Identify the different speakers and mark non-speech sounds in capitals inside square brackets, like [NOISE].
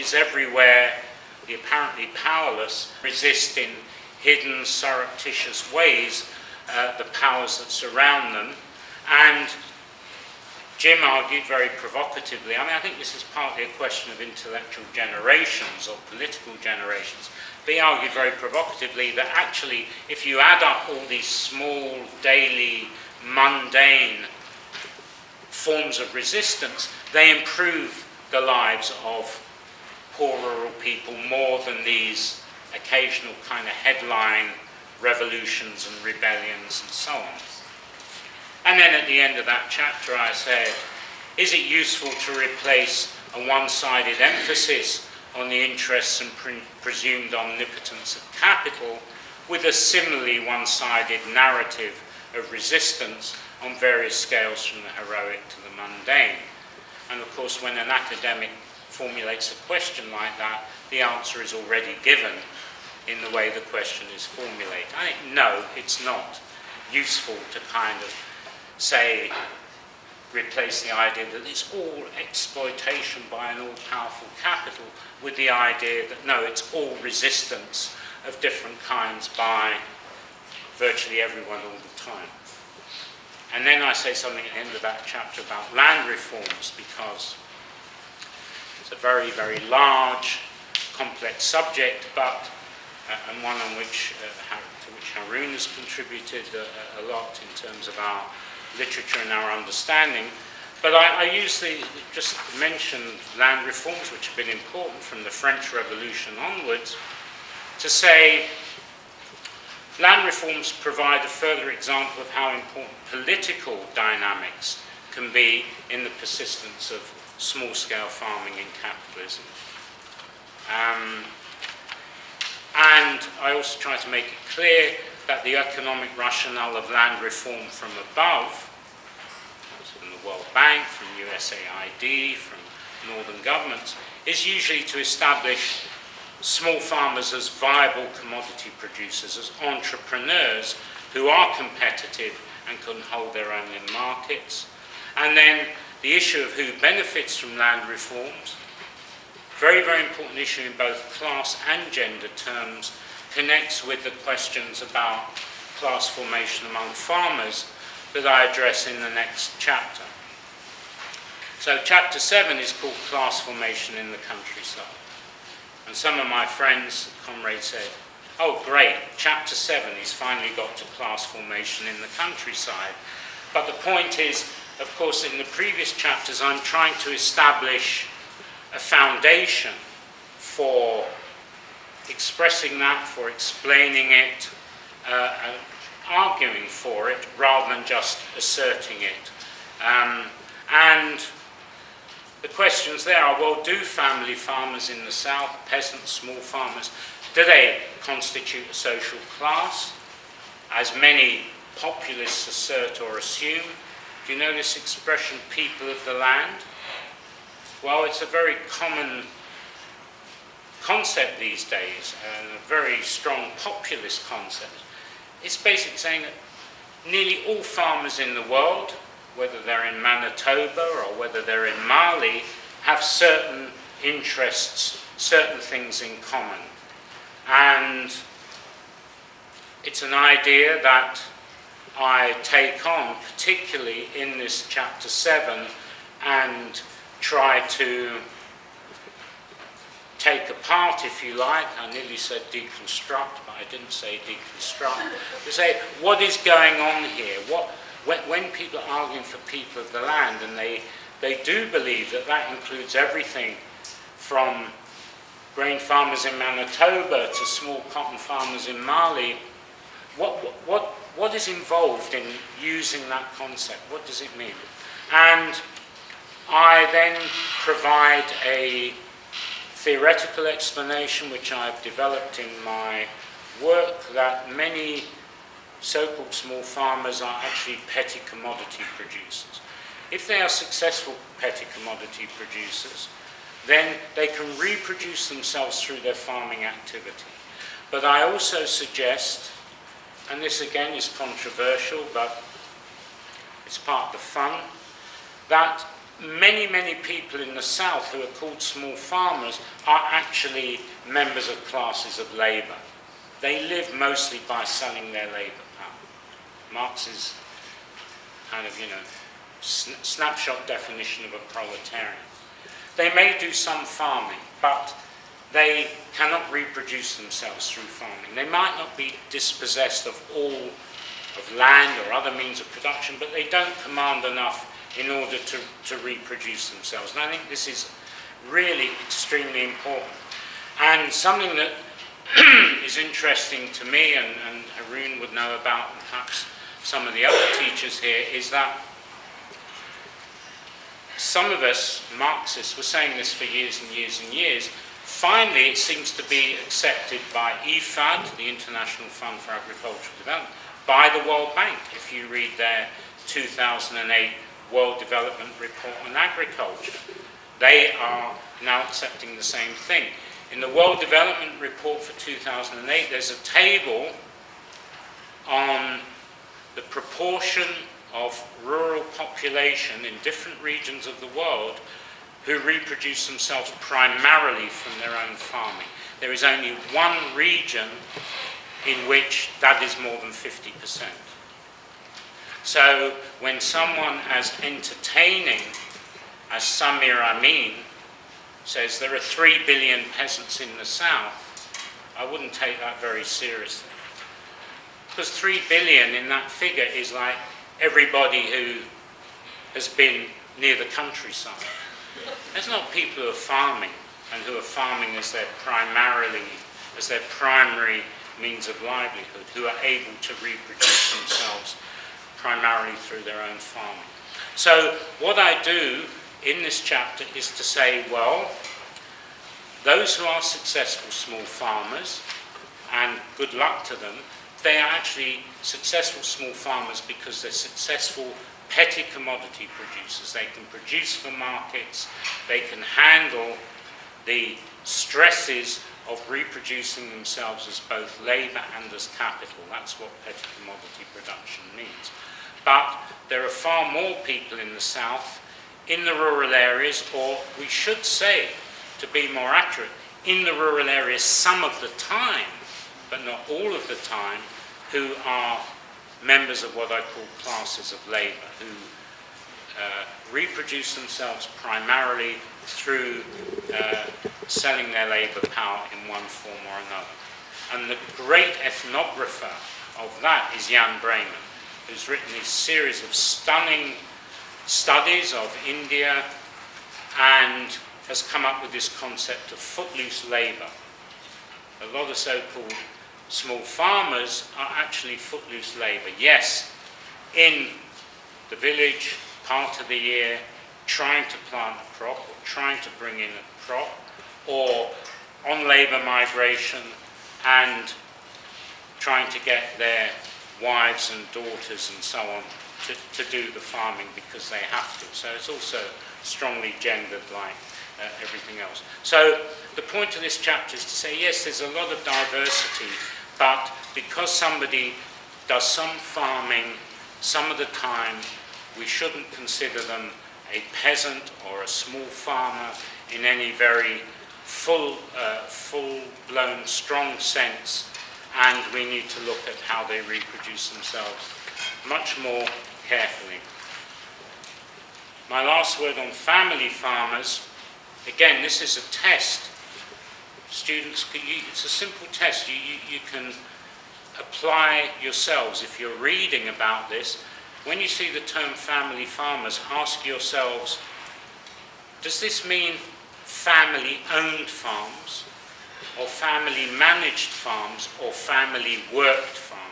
Speaker 1: is everywhere the apparently powerless resist in hidden, surreptitious ways uh, the powers that surround them. And Jim argued very provocatively, I mean, I think this is partly a question of intellectual generations or political generations, but he argued very provocatively that actually, if you add up all these small, daily, mundane forms of resistance, they improve the lives of poor rural people more than these occasional kind of headline revolutions and rebellions and so on. And then at the end of that chapter, I said, is it useful to replace a one sided emphasis on the interests and pre presumed omnipotence of capital with a similarly one sided narrative of resistance on various scales from the heroic to the mundane? And of course, when an academic formulates a question like that, the answer is already given in the way the question is formulated. I think, no, it's not useful to kind of say, replace the idea that it's all exploitation by an all-powerful capital with the idea that no, it's all resistance of different kinds by virtually everyone all the time. And then I say something at the end of that chapter about land reforms because a very, very large, complex subject, but uh, and one on which, uh, to which Haroon has contributed a, a lot in terms of our literature and our understanding. But I, I usually just mentioned land reforms, which have been important from the French Revolution onwards, to say land reforms provide a further example of how important political dynamics can be in the persistence of small-scale farming in capitalism. Um, and I also try to make it clear that the economic rationale of land reform from above, from the World Bank, from USAID, from northern governments, is usually to establish small farmers as viable commodity producers, as entrepreneurs who are competitive and can hold their own in markets. And then the issue of who benefits from land reforms, very, very important issue in both class and gender terms, connects with the questions about class formation among farmers that I address in the next chapter. So chapter 7 is called Class Formation in the Countryside. And some of my friends, comrades said, oh great, chapter 7, he's finally got to class formation in the countryside. But the point is, of course, in the previous chapters, I'm trying to establish a foundation for expressing that, for explaining it, uh, and arguing for it, rather than just asserting it. Um, and the questions there are, well, do family farmers in the south, peasants, small farmers, do they constitute a social class, as many populists assert or assume? You know this expression, people of the land? Well, it's a very common concept these days, and a very strong populist concept. It's basically saying that nearly all farmers in the world, whether they're in Manitoba or whether they're in Mali, have certain interests, certain things in common. And it's an idea that I take on, particularly in this chapter 7, and try to take apart, if you like, I nearly said deconstruct, but I didn't say deconstruct, [LAUGHS] to say what is going on here? What, when, when people are arguing for people of the land, and they, they do believe that that includes everything from grain farmers in Manitoba to small cotton farmers in Mali, what, what, what is involved in using that concept? What does it mean? And I then provide a theoretical explanation which I've developed in my work that many so-called small farmers are actually petty commodity producers. If they are successful petty commodity producers, then they can reproduce themselves through their farming activity. But I also suggest, and this again is controversial, but it's part of the fun, that many, many people in the south who are called small farmers are actually members of classes of labour. They live mostly by selling their labour power. Marx's kind of, you know, sn snapshot definition of a proletarian. They may do some farming, but they cannot reproduce themselves through farming. They might not be dispossessed of all of land or other means of production, but they don't command enough in order to, to reproduce themselves. And I think this is really extremely important. And something that [CLEARS THROAT] is interesting to me, and, and Haroon would know about, and perhaps some of the other teachers here, is that some of us, Marxists, were saying this for years and years and years. Finally, it seems to be accepted by IFAD, the International Fund for Agricultural Development, by the World Bank. If you read their 2008 World Development Report on Agriculture, they are now accepting the same thing. In the World Development Report for 2008, there's a table on the proportion of rural population in different regions of the world who reproduce themselves primarily from their own farming. There is only one region in which that is more than 50%. So when someone as entertaining as Samir Amin says there are 3 billion peasants in the south, I wouldn't take that very seriously. Because 3 billion in that figure is like everybody who has been near the countryside. There's not people who are farming and who are farming as their primarily, as their primary means of livelihood, who are able to reproduce themselves primarily through their own farming. So what I do in this chapter is to say, well, those who are successful small farmers, and good luck to them, they are actually successful small farmers because they're successful petty commodity producers. They can produce for markets, they can handle the stresses of reproducing themselves as both labour and as capital. That's what petty commodity production means. But there are far more people in the south, in the rural areas, or we should say, to be more accurate, in the rural areas some of the time, but not all of the time, who are members of what I call classes of labour, who uh, reproduce themselves primarily through uh, selling their labour power in one form or another. And the great ethnographer of that is Jan Breman, who's written this series of stunning studies of India and has come up with this concept of footloose labour. A lot of so-called small farmers are actually footloose labour. Yes, in the village, part of the year, trying to plant a crop or trying to bring in a crop, or on labour migration and trying to get their wives and daughters and so on to, to do the farming because they have to. So it's also strongly gendered like uh, everything else. So the point of this chapter is to say, yes, there's a lot of diversity but because somebody does some farming some of the time, we shouldn't consider them a peasant or a small farmer in any very full, uh, full-blown, strong sense, and we need to look at how they reproduce themselves much more carefully. My last word on family farmers, again, this is a test students, it's a simple test. You, you, you can apply yourselves. If you're reading about this, when you see the term family farmers, ask yourselves, does this mean family-owned farms, or family-managed farms, or family-worked farms?